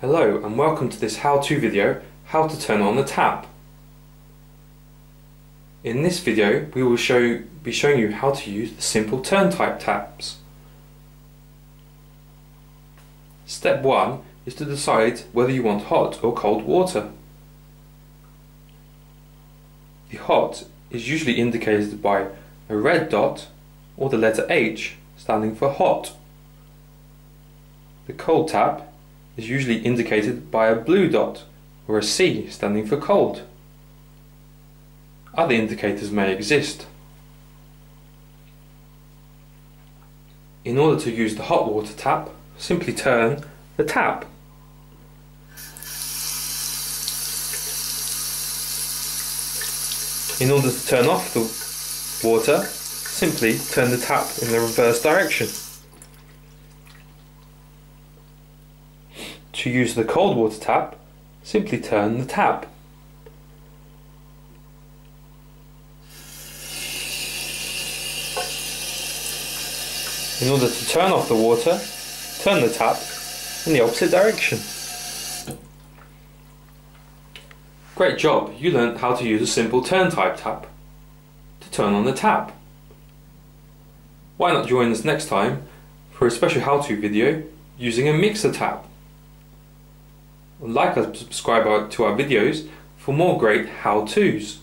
Hello and welcome to this how-to video, how to turn on the tap. In this video we will show, be showing you how to use the simple turn type taps. Step 1 is to decide whether you want hot or cold water. The hot is usually indicated by a red dot or the letter H standing for hot. The cold tap is usually indicated by a blue dot or a C standing for cold. Other indicators may exist. In order to use the hot water tap, simply turn the tap. In order to turn off the water, simply turn the tap in the reverse direction. To use the cold water tap, simply turn the tap. In order to turn off the water, turn the tap in the opposite direction. Great job, you learned how to use a simple turn type tap to turn on the tap. Why not join us next time for a special how-to video using a mixer tap. Like and subscribe to our videos for more great how-tos.